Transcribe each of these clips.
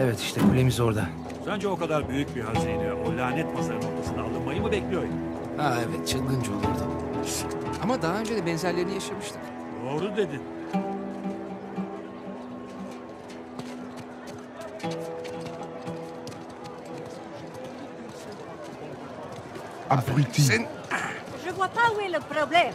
Evet işte kulemiz orada. Sence o kadar büyük bir hazine o lanet pazarın ortasına alınmayı mı bekliyor? Ha evet çılgınca olurdu. Ama daha önce de benzerlerini yaşamıştık. Doğru dedin. Abruti. Sen Je vois pas où est le problème.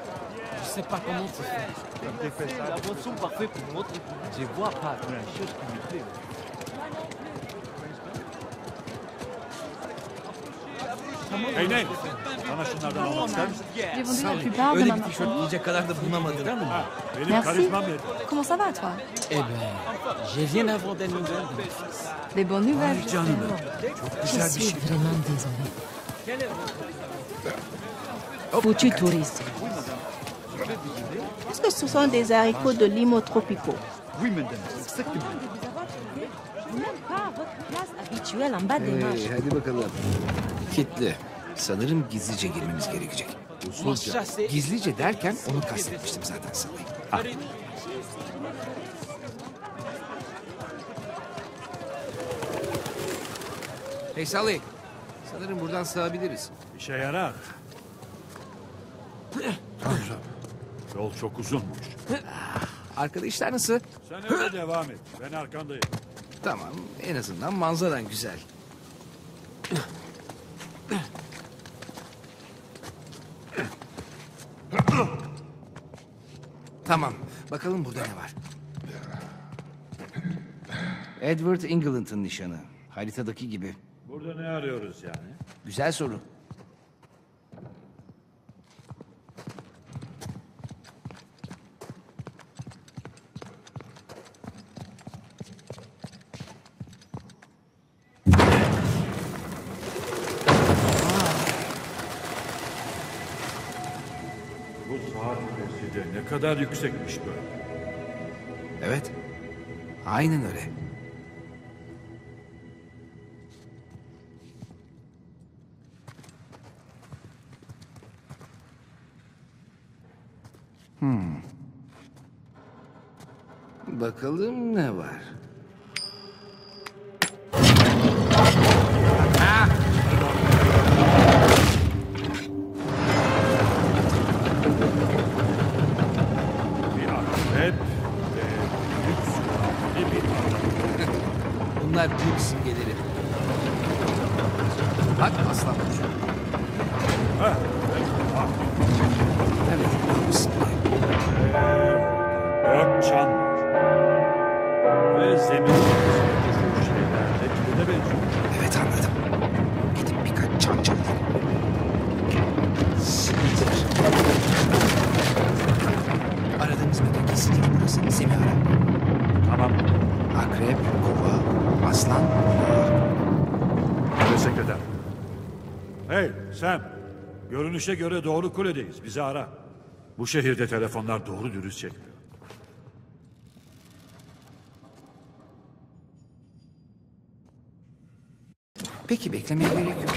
Je sais pas comment tu fais. C'est la boisson parfaite pour. Je vois pas grand chose qui me plaît. Bana şunlardan almak? J'ai vendu la Sally, plupart de öyle ma bir tişört marchandise. giyecek kadar da bulunamadık. Ha, benim Merci. karizmam yeter. Comment ça va, toi Eh ben, je viens d'avoir des de bonnes nouvelles. Canım. Je Güzel bir suis şey. vraiment désolée. Foutu touriste. Est-ce que ce sont des haricots de limo tropicaux Même pas à votre place habituelle en bas des marches. Hey, hadi bakalım. Kitli. Sanırım gizlice girmemiz gerekecek. Usulca. Gizlice derken onu kastetmiştim zaten sana. Hey Sally. Sanırım buradan sığabiliriz. İşe yarar. Tanrım. Yol çok uzunmuş. Arkada işler nasıl? Sen öyle devam et. Ben arkandayım. Tamam. En azından manzaran güzel. Tamam. Bakalım burada ne var? Edward England'ın nişanı. Haritadaki gibi. Burada ne arıyoruz yani? Güzel soru. Kadar yüksekmiş böyle. Evet. Aynen öyle. Hmm. Bakalım ne var? Görünüşe göre doğru kuledeyiz. Bizi ara. Bu şehirde telefonlar doğru dürüst çekmiyor. Peki beklemeye gerek yok.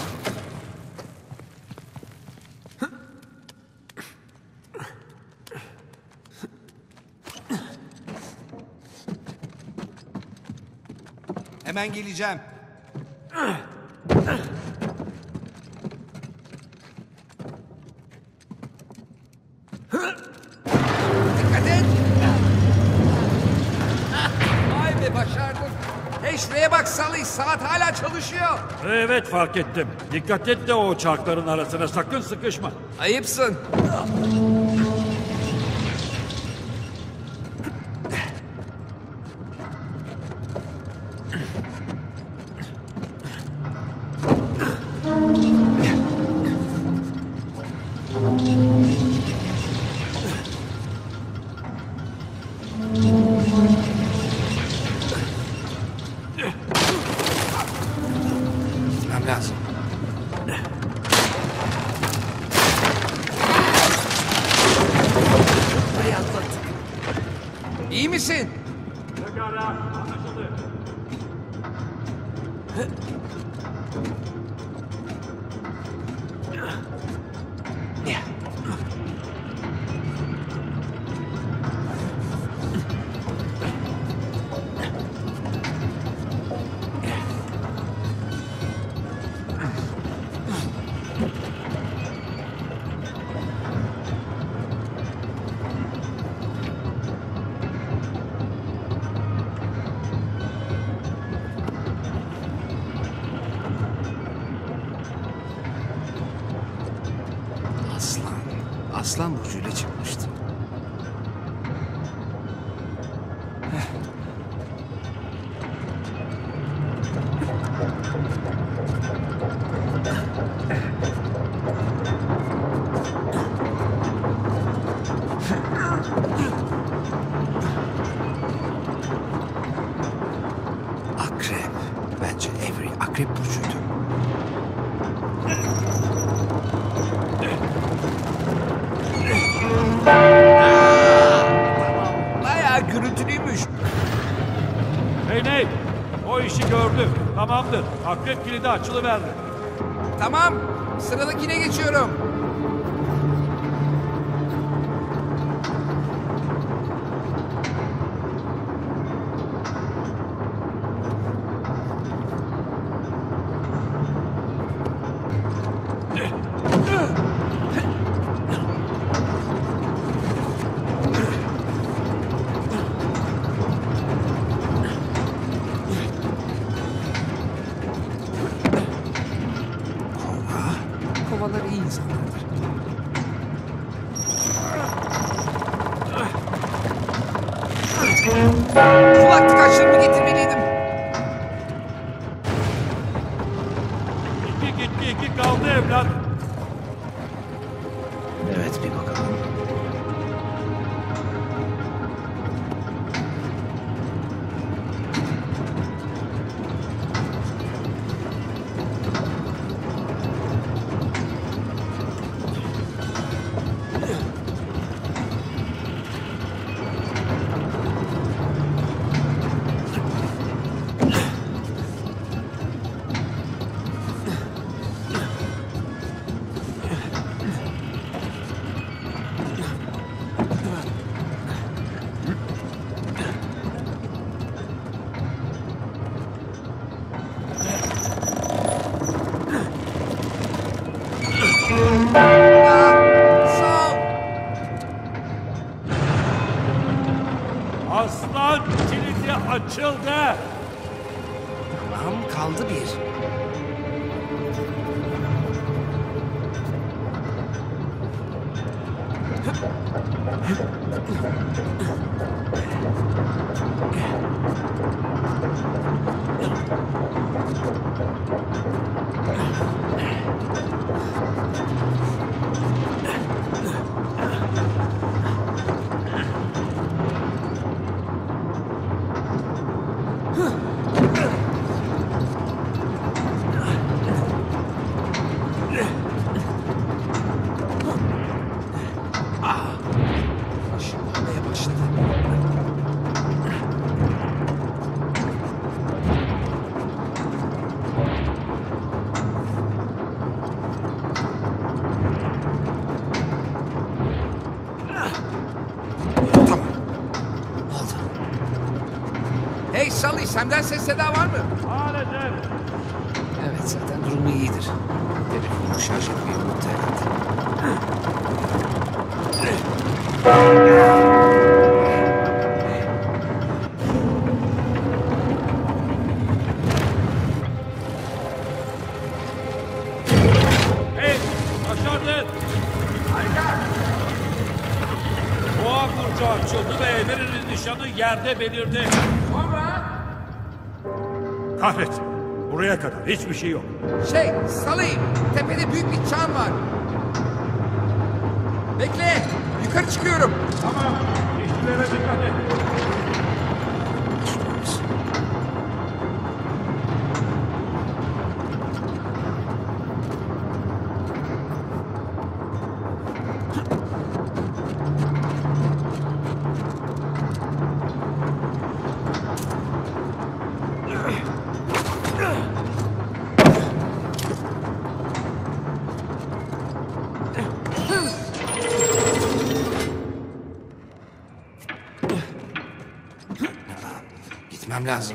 Hemen geleceğim. Evet fark ettim. Dikkat et de o çarkların arasına sakın sıkışma. Ayıpsın. Gördüm. Tamamdır. Akrep kilidi açılıverdi. Tamam. Sıradakine geçiyorum. Açıldı. Tamam kaldı bir. Senden ses seda var mı? Maalesef. Evet, zaten durumu iyidir. Telefonu şarj etmeyi unuttu herhalde. Hey, başardın. Kahretsin. Buraya kadar hiçbir şey yok. Şey, Sully, tepede büyük bir çan var. Bekle, yukarı çıkıyorum. Tamam. İşçilere dikkat et. hablando.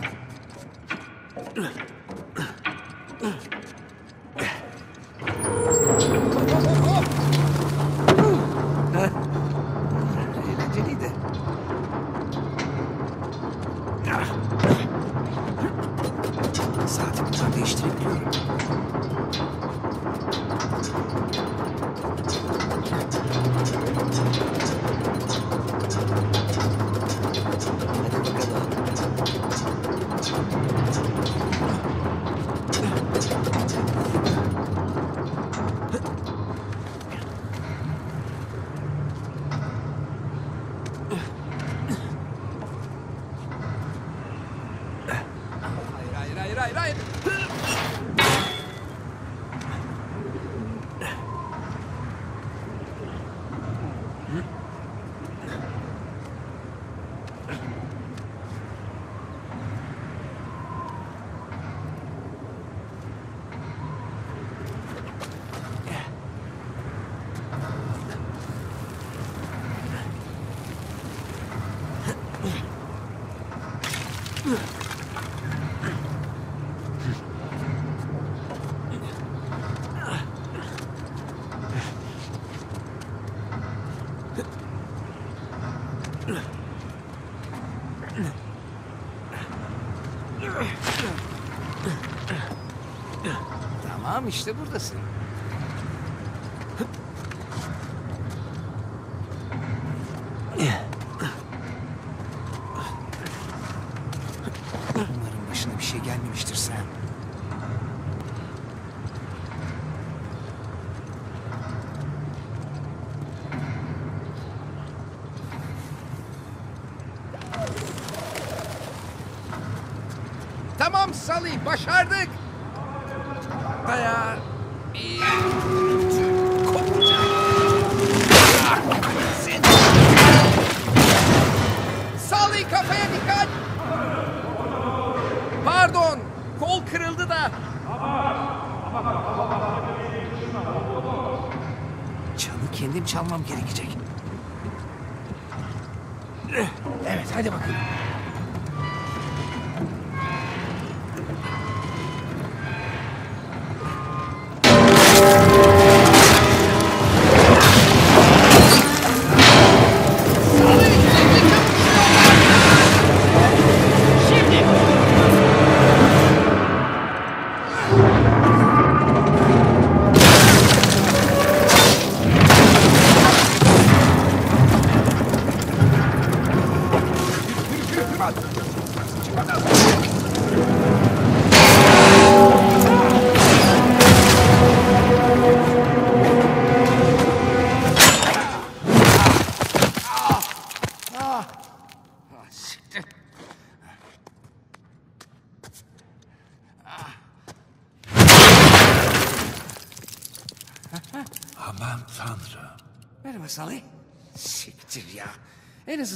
Tamam işte buradasın. Umarım başına bir şey gelmemiştir sen. Tamam Sally, başardık. Sen- Sally kafaya dikkat. Pardon, kol kırıldı da. Çanı kendim çalmam gerekecek. Evet, hadi bakalım.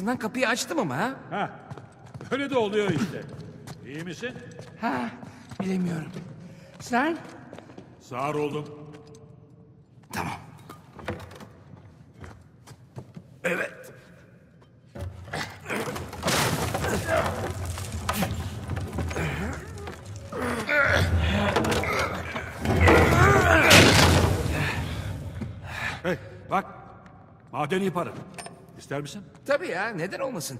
Azından kapıyı açtım ama ha. Ha, öyle de oluyor işte. İyi misin? Ha, bilemiyorum. Sen? Sağır oldum. Tamam. Evet. Hey, bak. Madeni para. İster misin? Tabii ya, neden olmasın?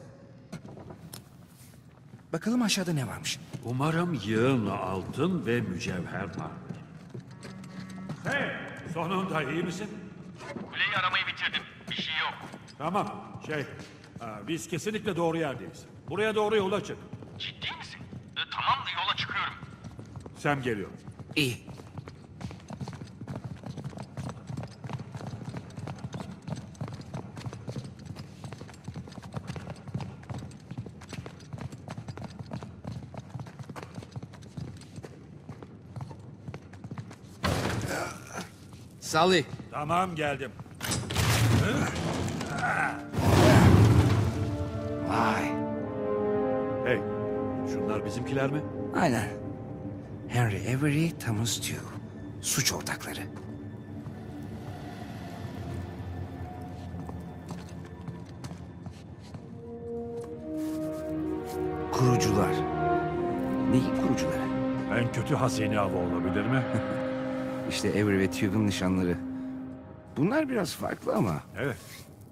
Bakalım aşağıda ne varmış. Umarım yığın altın ve mücevher var. Hey, sonunda iyi misin? Kuleyi aramayı bitirdim. Bir şey yok. Tamam, şey, ha, biz kesinlikle doğru yerdeyiz. Buraya doğru yola çık. Ciddi misin? E, tamam yola çıkıyorum. Sam geliyor. İyi. Salih. Tamam geldim. Vay. Hey, şunlar bizimkiler mi? Aynen. Henry Avery, Thomas Tew. Suç ortakları. Kurucular. kötü hazine avı olabilir mi? İşte Avery ve Tuve'ın nişanları. Bunlar biraz farklı ama evet.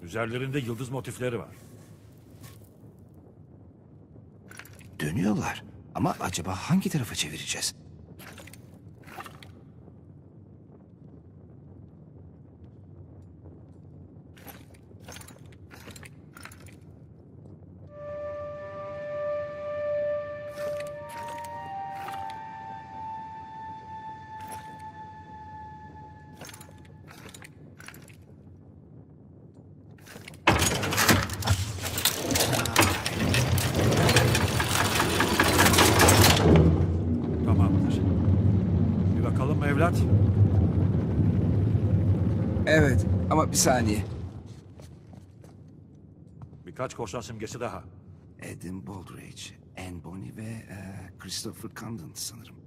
Üzerlerinde yıldız motifleri var. dönüyorlar. Ama acaba hangi tarafa çevireceğiz? Evlat? Evet ama bir saniye. Birkaç korsan simgesi daha. Adam Baldridge, Anne Bonny ve e, Christopher Condon sanırım.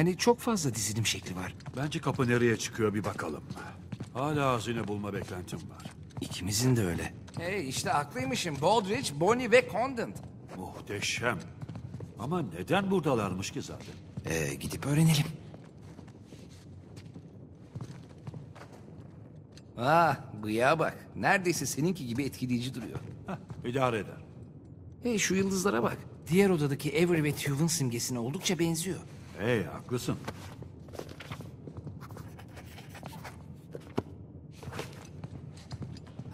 Yani çok fazla dizilim şekli var. Bence kapı nereye çıkıyor bir bakalım. Hala hazine bulma beklentim var. İkimizin de öyle. Hey işte haklıymışım. Baldridge, Bonny ve Condon. Muhteşem. Ama neden buradalarmış ki zaten? Ee, gidip öğrenelim. Ah, bıyığa bak. Neredeyse seninki gibi etkileyici duruyor. Heh, idare eder. Hey şu yıldızlara bak. Diğer odadaki Avery ve Tuve'ın simgesine oldukça benziyor. Hey haklısın.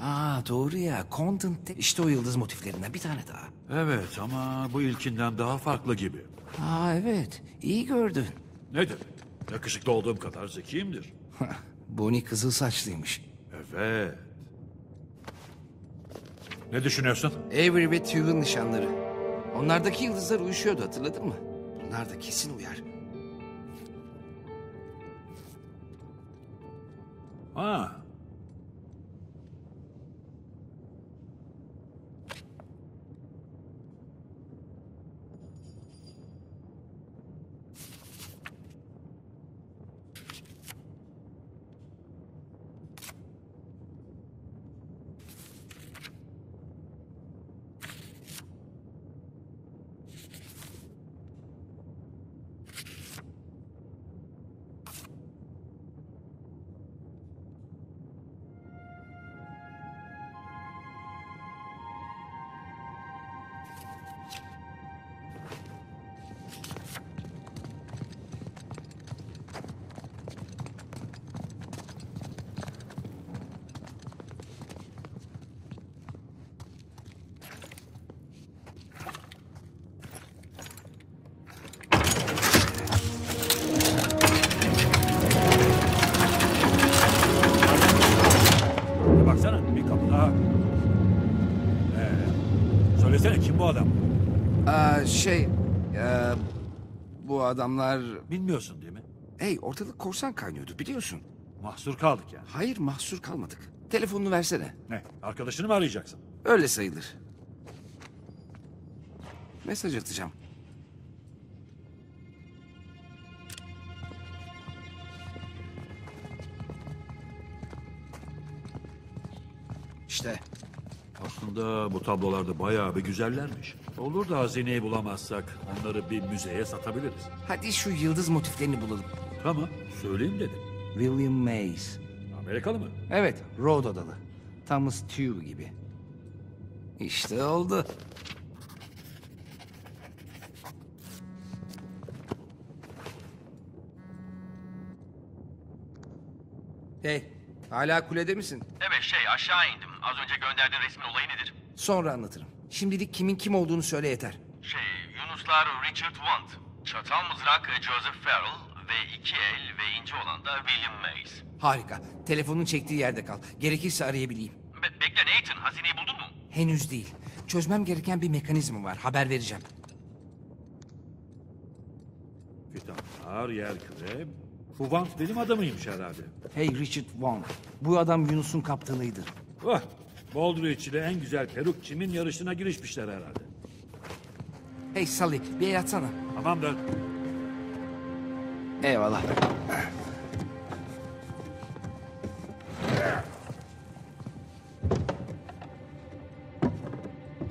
Aa doğru ya. Condon de- işte o yıldız motiflerinden bir tane daha. Evet ama bu ilkinden daha farklı gibi. Aa evet. İyi gördün. Nedir? Yakışıklı olduğum kadar zekiyimdir. Bonnie kızıl saçlıymış. Evet. Ne düşünüyorsun? Avery ve Tuve'ın nişanları. Onlardaki yıldızlar uyuşuyordu hatırladın mı? Bunlar da kesin uyar. Ha. Adamlar... Bilmiyorsun değil mi? Hey ortalık korsan kaynıyordu biliyorsun. Mahsur kaldık yani. Hayır mahsur kalmadık. Telefonunu versene. Ne? Arkadaşını mı arayacaksın? Öyle sayılır. Mesaj atacağım. İşte aslında bu tablolarda bayağı bir güzellermiş. Olur da hazineyi bulamazsak onları bir müzeye satabiliriz. Hadi şu yıldız motiflerini bulalım. Tamam, söyleyeyim dedim. William Mays. Amerikalı mı? Evet, Rhode Adalı. Thomas Tew gibi. İşte oldu. Hey, hala kulede misin? Evet şey aşağı indim. Az önce gönderdiğin resmin olayı nedir? Sonra anlatırım. Şimdilik kimin kim olduğunu söyle yeter. Şey Yunuslar Richard Want, Çatal Mızrak Joseph Farrell ve iki el ve ince olan da William Mays. Harika. Telefonun çektiği yerde kal. Gerekirse arayabileyim. Be- bekle Nathan hazineyi buldun mu? Henüz değil. Çözmem gereken bir mekanizma var. Haber vereceğim. Fidanlar, yer küre. Bu Vant benim adamıymış herhalde. Hey Richard Wong. Bu adam Yunus'un kaptanıydı. Vah! Baldrige ile en güzel peruk çimin yarışına girişmişler herhalde. Hey Sally bir el atsana. Tamamdır. Eyvallah.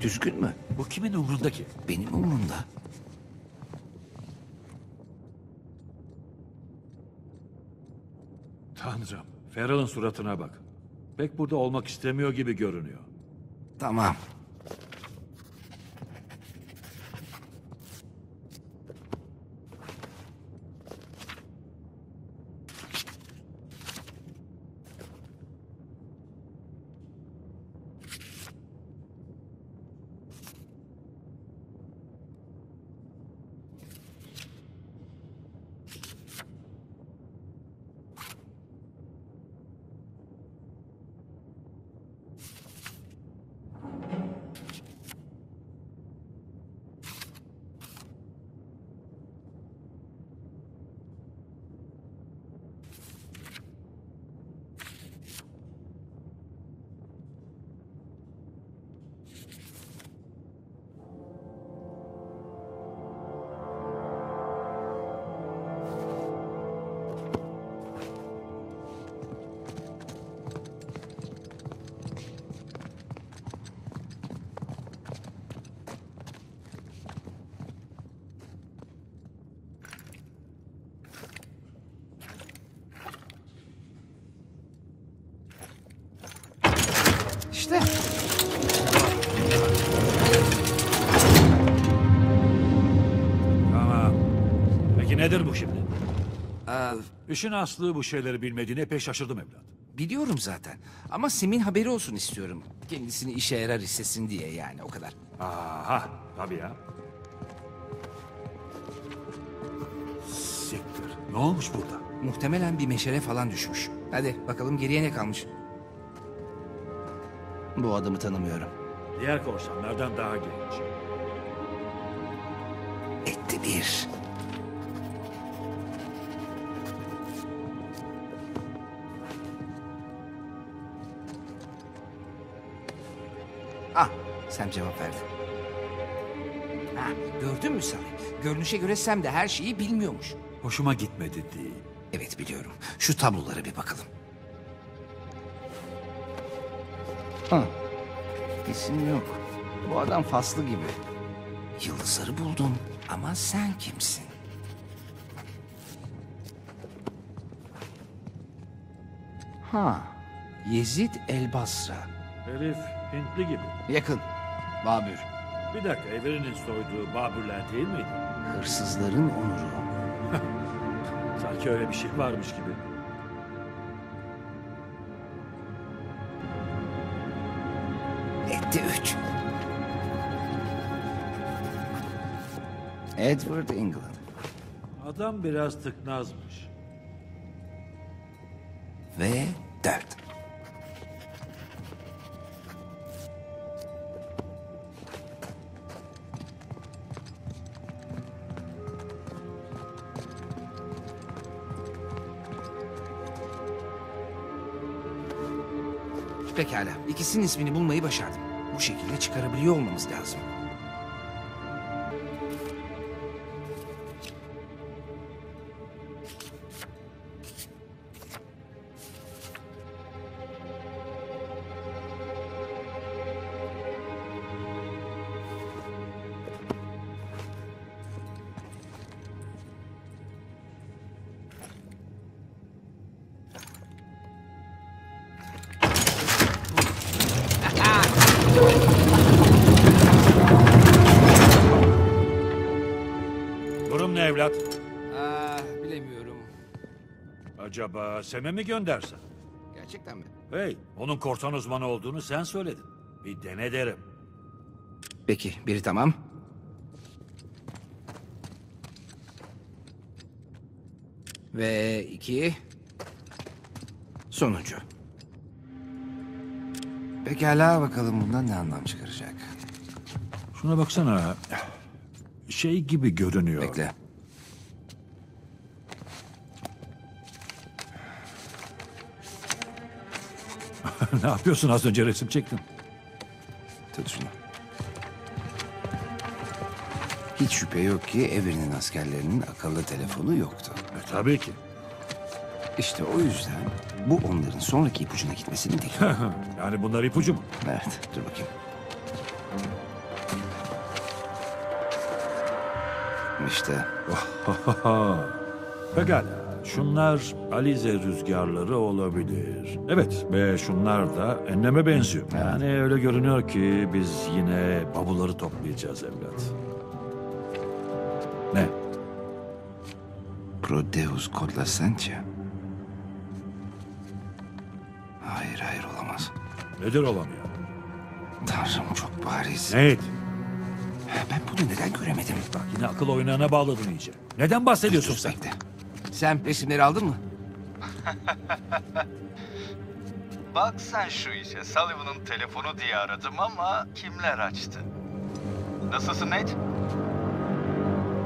Düzgün mü? Bu kimin umrunda ki? Benim umurumda. Farrell'ın suratına bak. Pek burada olmak istemiyor gibi görünüyor. Tamam. İşte. Tamam. Peki nedir bu şimdi? Aa, İşin aslı bu şeyleri bilmediğine epey şaşırdım evlat. biliyorum zaten. Ama Sim'in haberi olsun istiyorum. Kendisini işe yarar hissetsin diye yani o kadar. Aha, tabii ya. Siktir. Ne olmuş burada? Muhtemelen bir meşale falan düşmüş. Hadi bakalım geriye ne kalmış. Bu adamı tanımıyorum. Diğer korsanlardan daha genç. Etti bir. Ah, Sam cevap verdi. Ha, gördün mü Sally? Görünüşe göre Sam de her şeyi bilmiyormuş. Hoşuma gitmedi değil. Evet biliyorum. Şu tablolara bir bakalım. Ha, isim yok. Bu adam faslı gibi. Yıldızları buldum ama sen kimsin? Ha, Yezid El Basra. Herif Hintli gibi. Yakın. Babür. Bir dakika Evren'in soyduğu Babürler değil miydi? Hırsızların onuru. Sanki öyle bir şey varmış gibi. Etti üç. Edward England. Adam biraz tıknazmış. İkisinin ismini bulmayı başardım. Bu şekilde çıkarabiliyor olmamız lazım. Sem'e mi göndersen? Gerçekten mi? Hey, onun korsan uzmanı olduğunu sen söyledin. Bir dene derim. Peki, biri tamam. Ve iki... Sonuncu. Pekala bakalım bundan ne anlam çıkaracak. Şuna baksana. Şey gibi görünüyor. Bekle. ne yapıyorsun az önce resim çektin. Tut şunu. Hiç şüphe yok ki Everin'in askerlerinin akıllı telefonu yoktu. E, tabii ki. İşte o yüzden bu onların sonraki ipucuna gitmesinin delili. yani bunlar ipucu mu? evet, dur bakayım. İşte Pekala. Şunlar Alize rüzgarları olabilir. Evet ve şunlar da enneme benziyor. Yani öyle görünüyor ki biz yine bavulları toplayacağız evlat. Ne? Prodeus Codlacentia. Hayır, hayır olamaz. Nedir olamıyor? Tanrım çok bariz. Nate, Ben bunu neden göremedim? bak yine akıl oyununa bağladın iyice. Neden bahsediyorsun sen? bekle. Sen resimleri aldın mı? Bak sen şu işe. Sullivan'ın telefonu diye aradım ama kimler açtı? Nasılsın Nate?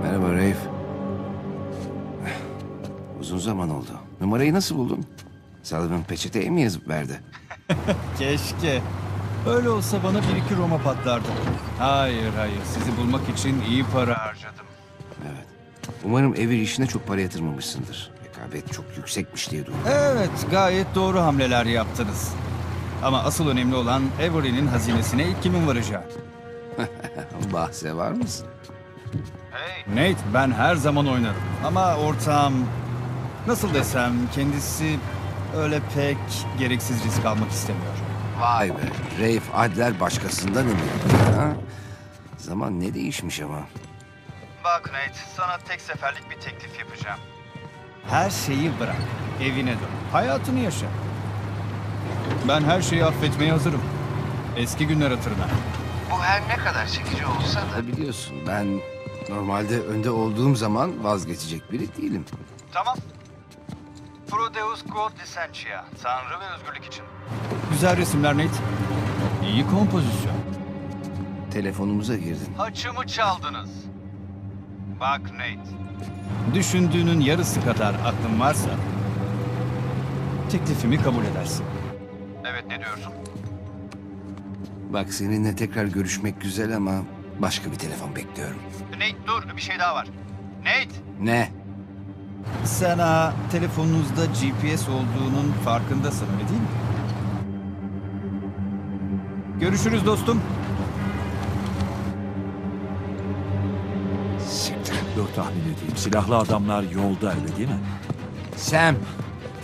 Merhaba Reif. Uzun zaman oldu. Numarayı nasıl buldun? Sullivan peçeteye mi yazıp verdi? Keşke. Öyle olsa bana bir iki Roma patlardı. Hayır hayır sizi bulmak için iyi para harcadım. Umarım evir işine çok para yatırmamışsındır. Rekabet çok yüksekmiş diye duydum. Evet gayet doğru hamleler yaptınız. Ama asıl önemli olan Avery'nin hazinesine ilk kimin varacağı. Bahse var mısın? Hey, Nate ben her zaman oynarım. Ama ortağım nasıl desem kendisi öyle pek gereksiz risk almak istemiyor. Vay be. Reif Adler başkasından. Ha? Zaman ne değişmiş ama. Bak Nate, sana tek seferlik bir teklif yapacağım. Her şeyi bırak. Evine dön. Hayatını yaşa. Ben her şeyi affetmeye hazırım. Eski günler hatırına. Bu her ne kadar çekici olsa da... Biliyorsun ben normalde önde olduğum zaman vazgeçecek biri değilim. Tamam. Prodeus Quod Licentia, Tanrı ve özgürlük için. Güzel resimler Nate. İyi kompozisyon. Telefonumuza girdin. Haçımı çaldınız. Bak Nate, Düşündüğünün yarısı kadar aklın varsa teklifimi kabul edersin. evet ne diyorsun? Bak seninle tekrar görüşmek güzel ama başka bir telefon bekliyorum. Nate dur, bir şey daha var. Nate! Ne? Sana telefonunuzda GPS olduğunun farkındasın öyle değil mi? Görüşürüz dostum. Dur tahmin edeyim. Silahlı adamlar yolda öyle değil mi? Sam.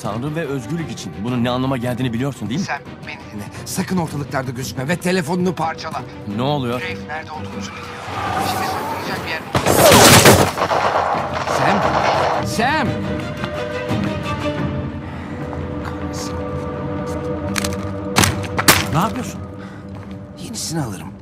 Tanrı ve özgürlük için bunun ne anlama geldiğini biliyorsun değil mi? Sam beni dinle. Sakın ortalıklarda gözükme ve telefonunu parçala. Ne oluyor? Reif nerede olduğunu söyle. Şimdi saklayacak bir yer. Sam. Sam. Kahretsin. Ne yapıyorsun? Yenisini alırım.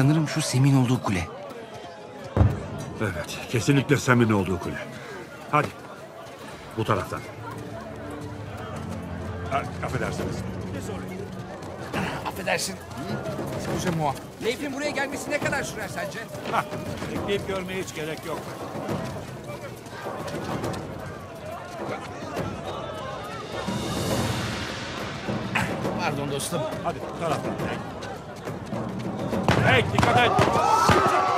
Sanırım şu Sem'in olduğu kule. Evet, kesinlikle Sam'in olduğu kule. Hadi, bu taraftan. Ha, affedersiniz. Affedersin. Excusez-moi. Leif'in buraya gelmesi ne kadar sürer sence? Hah, bekleyip görmeye hiç gerek yok. Pardon dostum. Hadi, bu taraftan. Hey, dikkat et!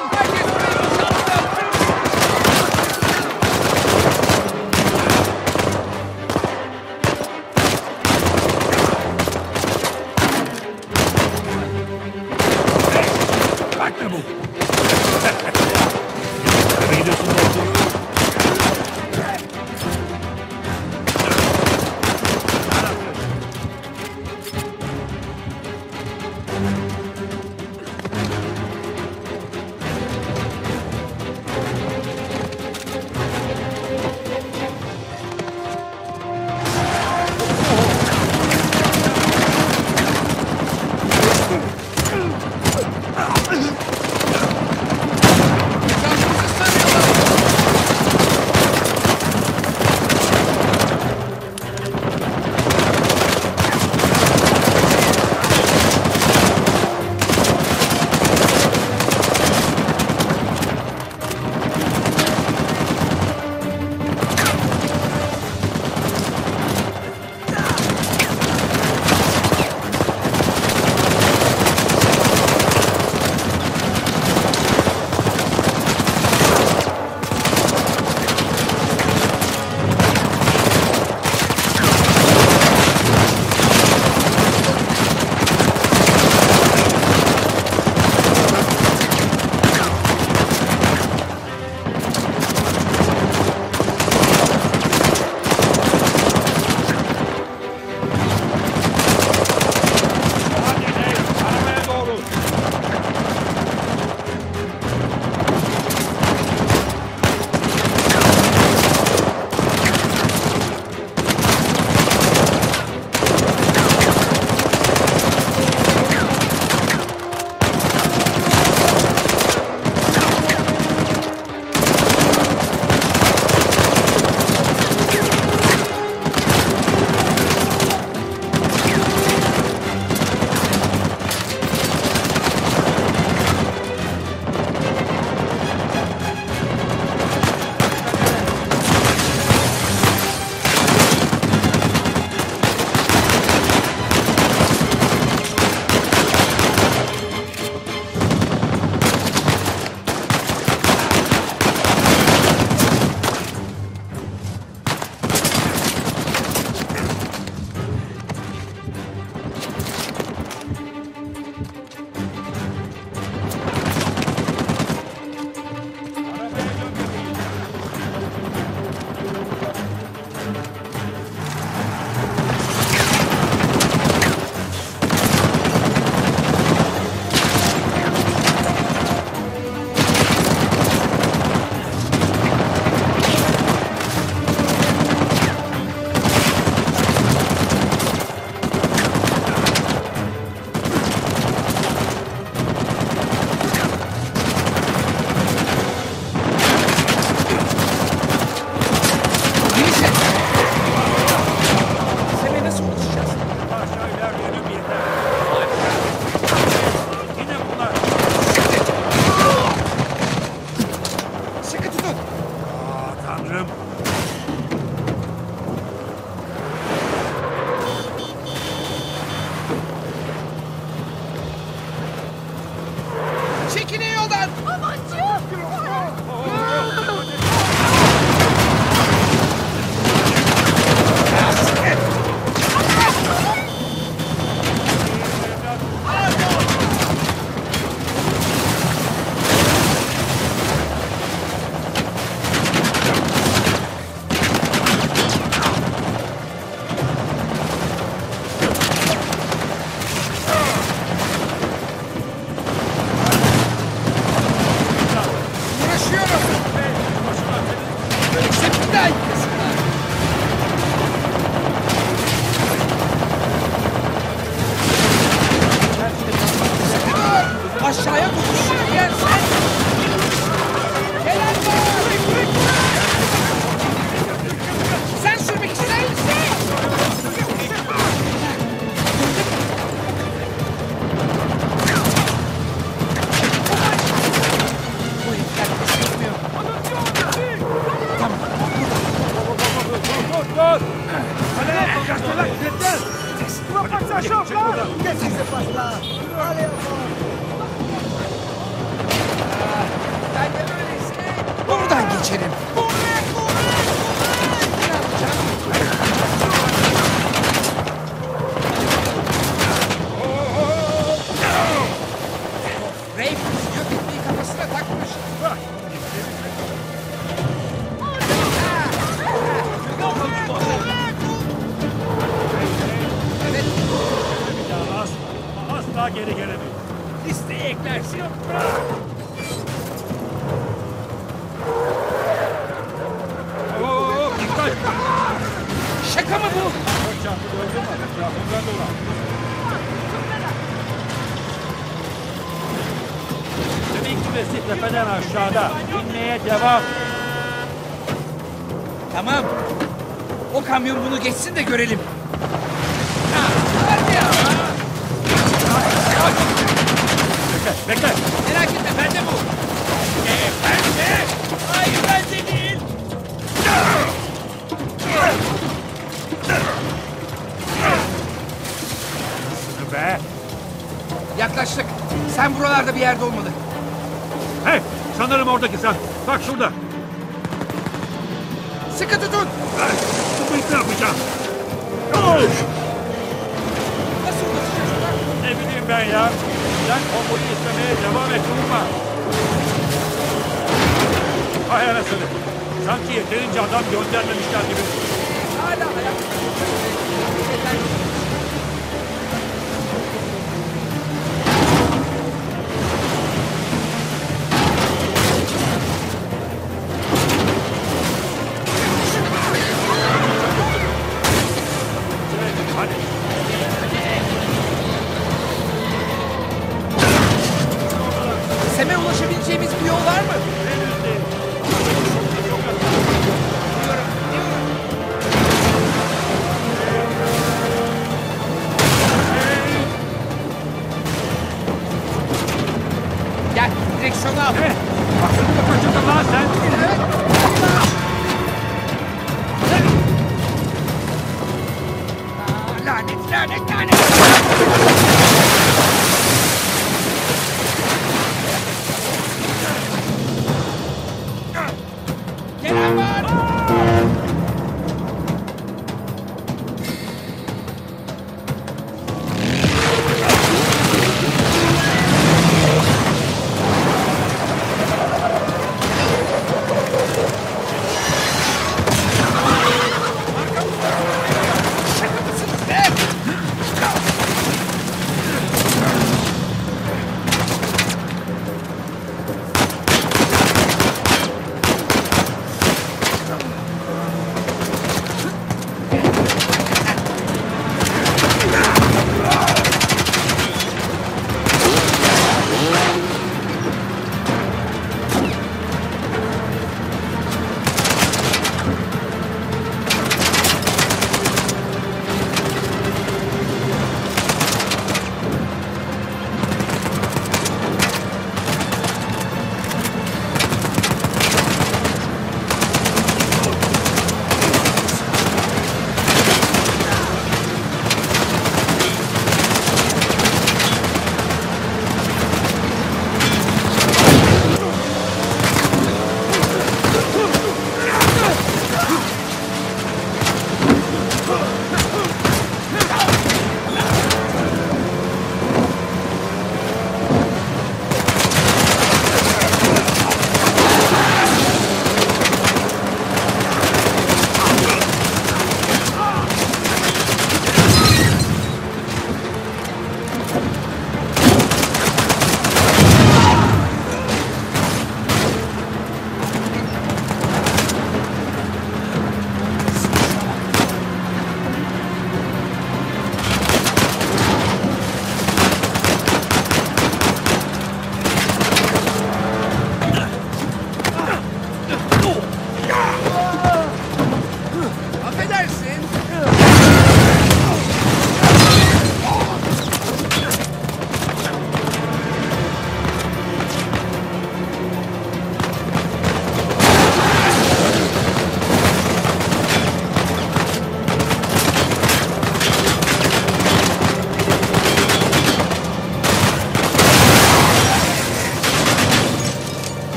Yes! Oh devam. Tamam. O kamyon bunu geçsin de görelim. ajuda. Temiz bir yol var mı?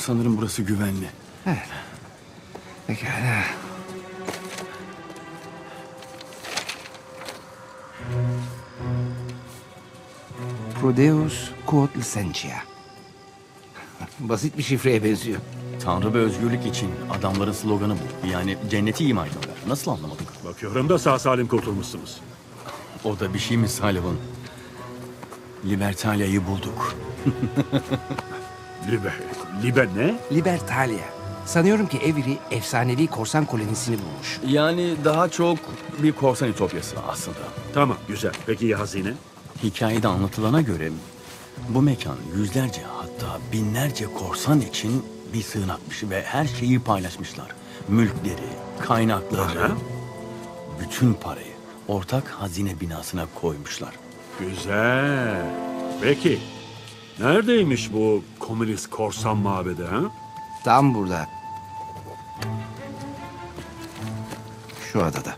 Sanırım burası güvenli. Pekala. Prodeus quod licentia. Basit bir şifreye benziyor. Tanrı ve özgürlük için adamların sloganı bu. Yani cenneti ima ediyorlar. Nasıl anlamadık? Bakıyorum da sağ salim kurtulmuşsunuz. O da bir şey mi Sullivan? Libertalia'yı bulduk. Libe, Libe ne? Libertalia. Sanıyorum ki Avery efsanevi korsan kolonisini bulmuş. Yani daha çok bir korsan ütopyası aslında. Tamam, güzel. Peki ya hazine? Hikayede anlatılana göre bu mekan yüzlerce hatta binlerce korsan için bir sığınakmış ve her şeyi paylaşmışlar. Mülkleri, kaynakları, Para? bütün parayı ortak hazine binasına koymuşlar. Güzel. Peki, neredeymiş bu komünist korsan mabedi ha? Tam burada. Şu adada.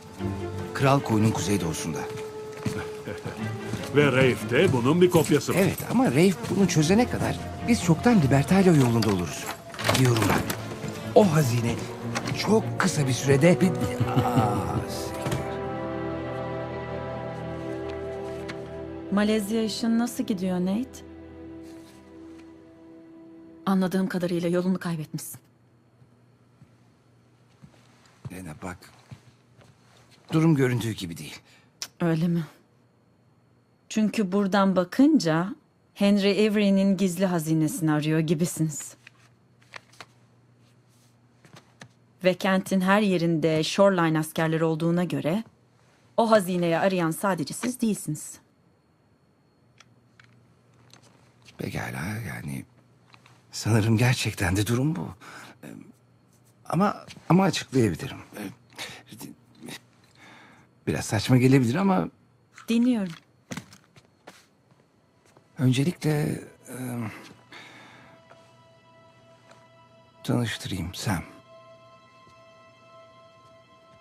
Kral koyunun kuzeydoğusunda. Ve Rafe de bunun bir kopyası. Evet ama Rafe bunu çözene kadar biz çoktan Libertalia yolunda oluruz. Diyorum ben. O hazine çok kısa bir sürede... Bir... Aa, Malezya işin nasıl gidiyor Nate? Anladığım kadarıyla yolunu kaybetmişsin. Lena bak. Durum göründüğü gibi değil. Öyle mi? Çünkü buradan bakınca Henry Avery'nin gizli hazinesini arıyor gibisiniz. Ve kentin her yerinde shoreline askerleri olduğuna göre o hazineyi arayan sadece siz değilsiniz. Pekala yani sanırım gerçekten de durum bu. Ee, Ama ama açıklayabilirim. Ee, Biraz saçma gelebilir ama Dinliyorum. öncelikle e, tanıştırayım Sam.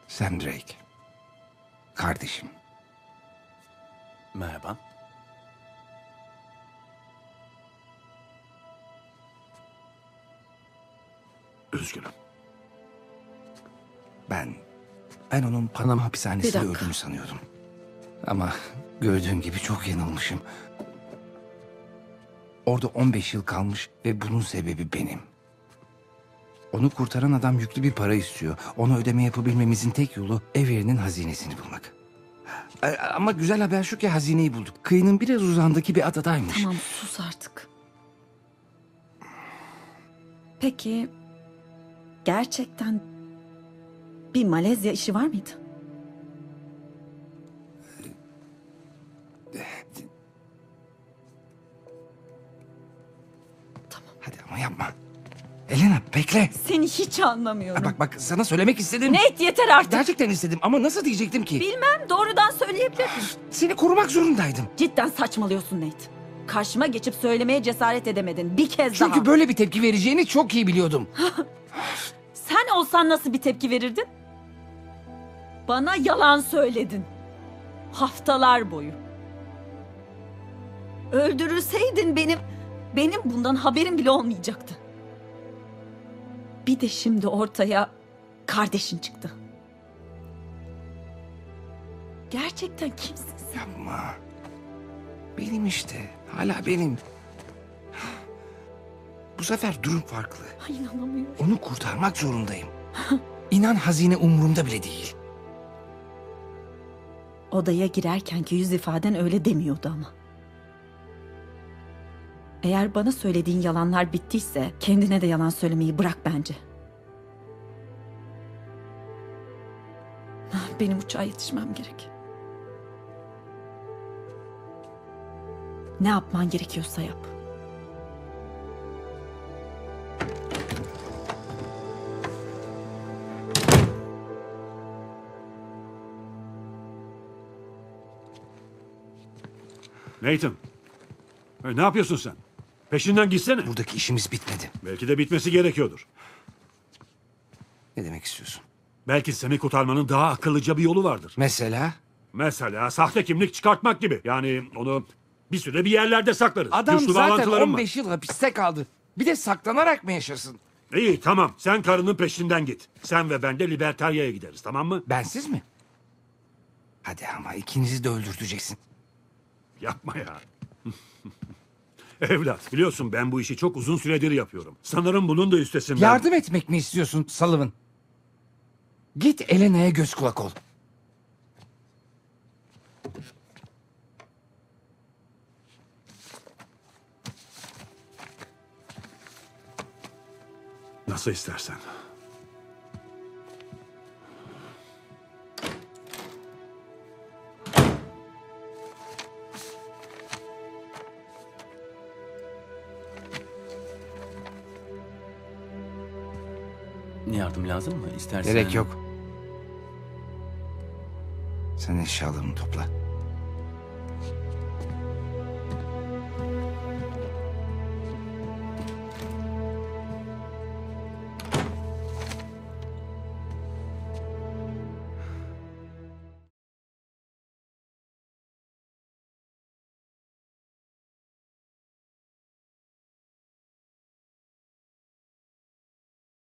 Sam Drake. Kardeşim. Merhaba. Üzgünüm. Ben ben onun Panama Bir hapishanesinde dakika. öldüğünü sanıyordum. Ama gördüğün gibi çok yanılmışım. Orada 15 yıl kalmış ve bunun sebebi benim. Onu kurtaran adam yüklü bir para istiyor. Ona ödeme yapabilmemizin tek yolu Avery'nin hazinesini bulmak. A- Ama güzel haber şu ki hazineyi bulduk. Kıyının biraz uzağındaki bir adadaymış. Tamam sus artık. Peki gerçekten bir Malezya işi var mıydı? Hadi ama yapma. Elena bekle. Seni hiç anlamıyorum. Bak bak sana söylemek istedim. Nate yeter artık. Gerçekten istedim ama nasıl diyecektim ki? Bilmem doğrudan söyleyebilirdin. Seni korumak zorundaydım. Cidden saçmalıyorsun Nate. Karşıma geçip söylemeye cesaret edemedin. Bir kez Çünkü daha. böyle bir tepki vereceğini çok iyi biliyordum. Sen olsan nasıl bir tepki verirdin? Bana yalan söyledin. Haftalar boyu. Öldürülseydin benim benim bundan haberim bile olmayacaktı. Bir de şimdi ortaya kardeşin çıktı. Gerçekten kimsin sen? Yapma. Benim işte. Hala benim. Bu sefer durum farklı. Ay inanamıyorum. Onu kurtarmak zorundayım. İnan hazine umurumda bile değil. Odaya girerkenki yüz ifaden öyle demiyordu ama. Eğer bana söylediğin yalanlar bittiyse kendine de yalan söylemeyi bırak bence. Benim uçağa yetişmem gerek. Ne yapman gerekiyorsa yap. Nathan. e, ne yapıyorsun sen? Peşinden gitsene. Buradaki işimiz bitmedi. Belki de bitmesi gerekiyordur. Ne demek istiyorsun? Belki seni kurtarmanın daha akıllıca bir yolu vardır. Mesela? Mesela sahte kimlik çıkartmak gibi. Yani onu bir süre bir yerlerde saklarız. Adam Güçlü zaten bağlantılarım 15 yıl hapiste kaldı. Bir de saklanarak mı yaşasın? İyi tamam sen karının peşinden git. Sen ve ben de Libertaria'ya gideriz tamam mı? Bensiz mi? Hadi ama ikinizi de öldürteceksin. Yapma ya. Evlat biliyorsun ben bu işi çok uzun süredir yapıyorum. Sanırım bunun da üstesinden. Yardım etmek mi istiyorsun Sullivan? Git Elena'ya göz kulak ol. Nasıl istersen. Yardım lazım mı? İstersen... Gerek yok. Sen eşyalarını topla.